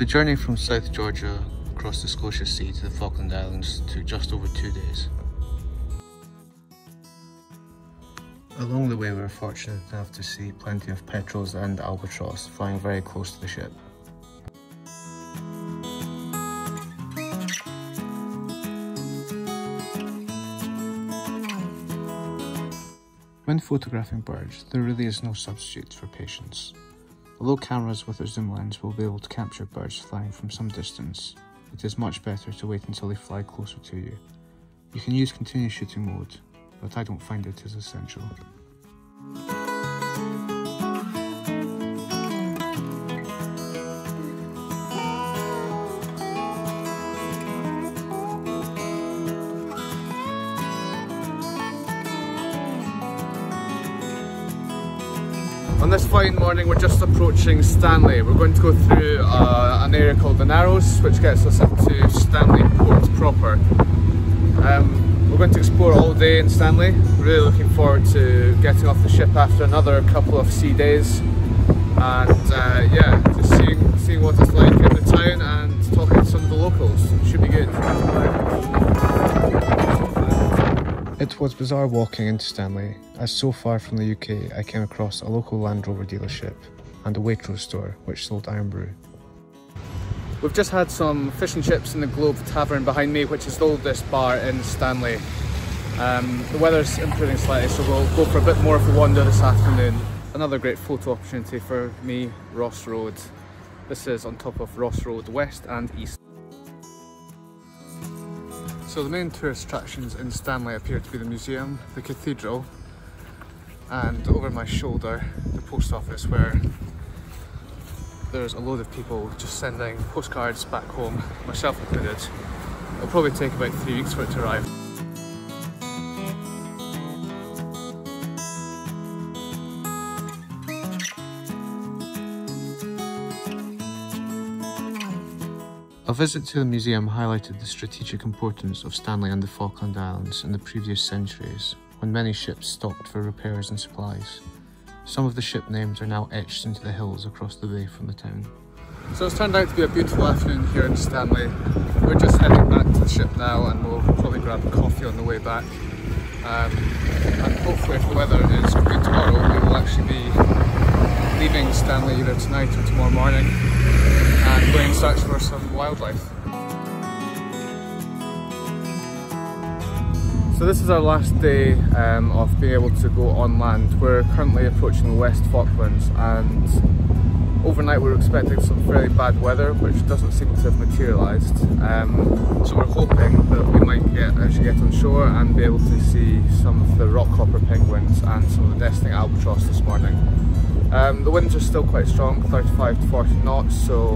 The journey from South Georgia across the Scotia Sea to the Falkland Islands took just over two days. Along the way we were fortunate enough to see plenty of petrels and albatross flying very close to the ship. When photographing birds, there really is no substitute for patience. Although cameras with a zoom lens will be able to capture birds flying from some distance, it is much better to wait until they fly closer to you. You can use continuous shooting mode, but I don't find it as essential. On this fine morning we're just approaching Stanley. We're going to go through uh, an area called the Narrows which gets us into Stanley Port proper. Um, we're going to explore all day in Stanley. Really looking forward to getting off the ship after another couple of sea days and uh, yeah, It was bizarre walking into Stanley, as so far from the UK I came across a local Land Rover dealership and a Waitrose store which sold Irn-Bru. We've just had some fish and chips in the Globe Tavern behind me, which is the oldest bar in Stanley. Um, the weather's improving slightly, so we'll go for a bit more of a wander this afternoon. Another great photo opportunity for me, Ross Road. This is on top of Ross Road West and East. So the main tourist attractions in Stanley appear to be the museum, the cathedral, and over my shoulder, the post office where there's a load of people just sending postcards back home, myself included. It'll probably take about three weeks for it to arrive. A visit to the museum highlighted the strategic importance of Stanley and the Falkland Islands in the previous centuries, when many ships stopped for repairs and supplies. Some of the ship names are now etched into the hills across the bay from the town. So it's turned out to be a beautiful afternoon here in Stanley. We're just heading back to the ship now and we'll probably grab a coffee on the way back. Um, and hopefully if the weather is good tomorrow, we will actually be leaving Stanley either tonight or tomorrow morning and going in search for some wildlife. So this is our last day um, of being able to go on land. We're currently approaching the West Falklands and overnight we were expecting some fairly bad weather which doesn't seem to have materialised. Um, so we're hoping that we might get actually get on shore and be able to see some of the rockhopper penguins and some of the nesting albatross this morning. Um, the winds are still quite strong, 35 to 40 knots, so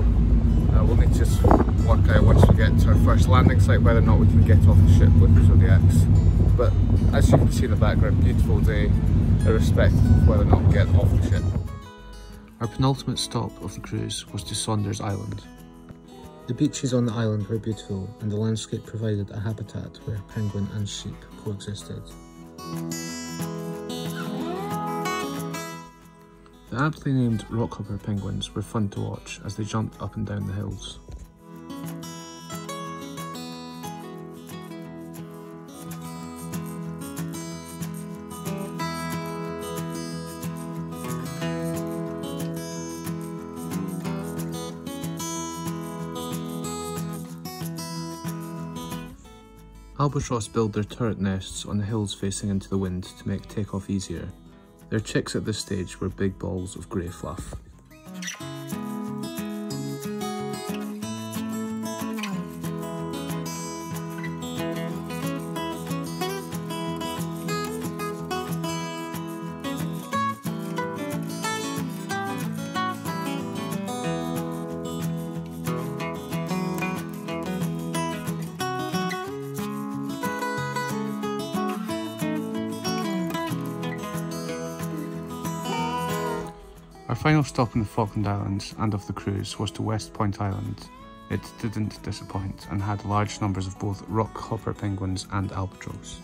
uh, we'll need to just work out once we get to our first landing site whether or not we can get off the ship with the Zodiacs. But as you can see in the background, beautiful day, irrespective of whether or not we get off the ship. Our penultimate stop of the cruise was to Saunders Island. The beaches on the island were beautiful and the landscape provided a habitat where penguin and sheep coexisted. The aptly named rockhopper penguins were fun to watch as they jumped up and down the hills. Albatross build their turret nests on the hills facing into the wind to make takeoff easier. Their chicks at this stage were big balls of grey fluff. Our final stop in the Falkland Islands and of the cruise was to West Point Island. It didn't disappoint and had large numbers of both rock hopper penguins and albatross.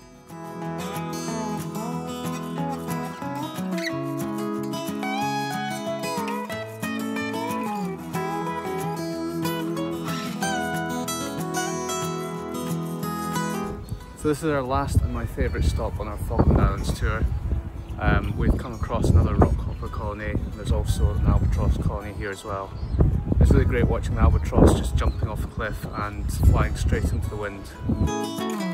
So this is our last and my favourite stop on our Falkland Islands tour. Um, we've come across another rockhopper colony. And there's also an albatross colony here as well. It's really great watching the albatross just jumping off a cliff and flying straight into the wind.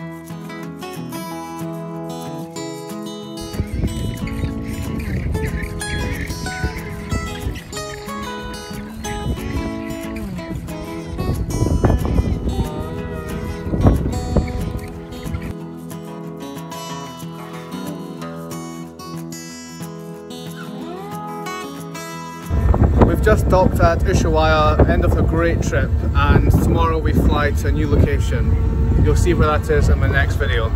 Just docked at Ushuaia, end of a great trip, and tomorrow we fly to a new location. You'll see where that is in my next video.